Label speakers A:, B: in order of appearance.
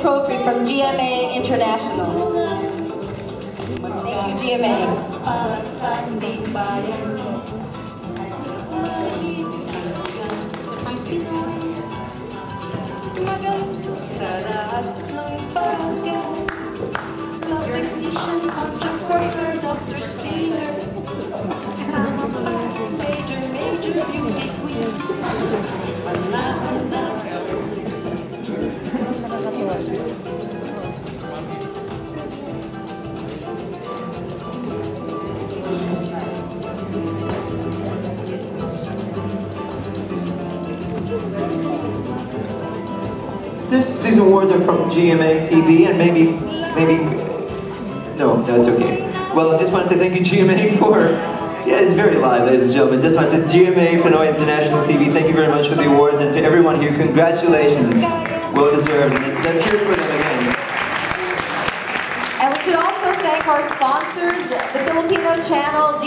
A: Trophy from GMA International. Thank you, GMA.
B: Uh,
C: This, these awards are from GMA TV, and maybe, maybe, no, that's okay. Well, I just want to say thank you, GMA, for, yeah, it's very live, ladies and gentlemen. Just want to say GMA, Pinoy International TV, thank you very much for the awards, and to everyone here, congratulations. Well deserved, let's, let's hear it for them again.
A: And we should also thank our sponsors, the Filipino channel,